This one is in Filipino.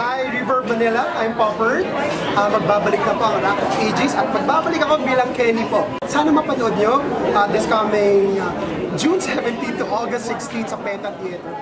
Hi, River Manila. I'm Popper. Uh, magbabalik na po ang Rock of Ages at magbabalik ako bilang Kenny po. Sana mapanood nyo uh, ah, this coming uh, June 17 to August 16 sa Peta Theater.